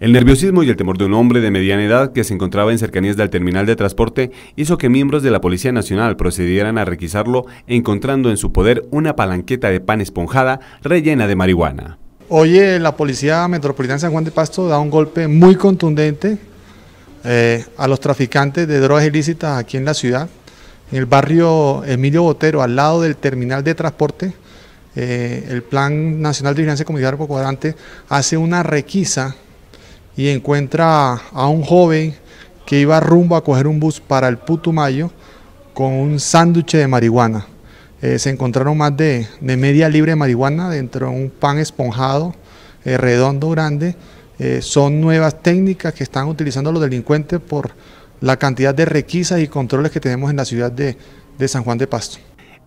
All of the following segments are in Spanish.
El nerviosismo y el temor de un hombre de mediana edad que se encontraba en cercanías del terminal de transporte hizo que miembros de la Policía Nacional procedieran a requisarlo encontrando en su poder una palanqueta de pan esponjada rellena de marihuana. Hoy eh, la Policía Metropolitana de San Juan de Pasto da un golpe muy contundente eh, a los traficantes de drogas ilícitas aquí en la ciudad, en el barrio Emilio Botero, al lado del terminal de transporte. Eh, el Plan Nacional de Vigilancia Comunitaria por Cuadrante hace una requisa y encuentra a un joven que iba rumbo a coger un bus para el Putumayo con un sándwich de marihuana. Eh, se encontraron más de, media libre de marihuana dentro de un pan esponjado, eh, redondo, grande. Eh, son nuevas técnicas que están utilizando los delincuentes por la cantidad de requisas y controles que tenemos en la ciudad de San Juan de Pasto.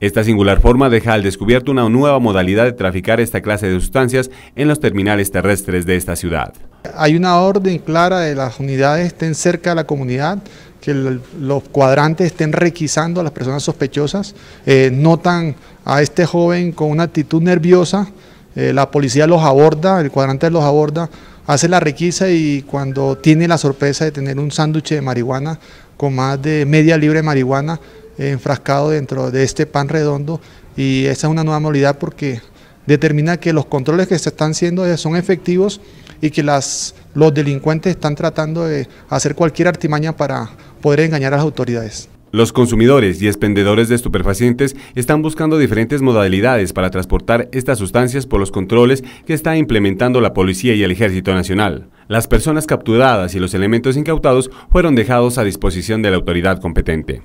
Esta singular forma deja al descubierto una nueva modalidad de traficar esta clase de sustancias en los terminales terrestres de esta ciudad. Hay una orden clara de las unidades estén cerca de la comunidad, que los cuadrantes estén requisando a las personas sospechosas, eh, notan a este joven con una actitud nerviosa, eh, la policía los aborda, el cuadrante los aborda, hace la requisa y cuando tiene la sorpresa de tener un sándwich de marihuana con más de media libre de marihuana, enfrascado dentro de este pan redondo y esa es una nueva modalidad porque determina que los controles que se están haciendo son efectivos y que las, los delincuentes están tratando de hacer cualquier artimaña para poder engañar a las autoridades. Los consumidores y expendedores de estupefacientes están buscando diferentes modalidades para transportar estas sustancias por los controles que está implementando la Policía y el Ejército Nacional. Las personas capturadas y los elementos incautados fueron dejados a disposición de la autoridad competente.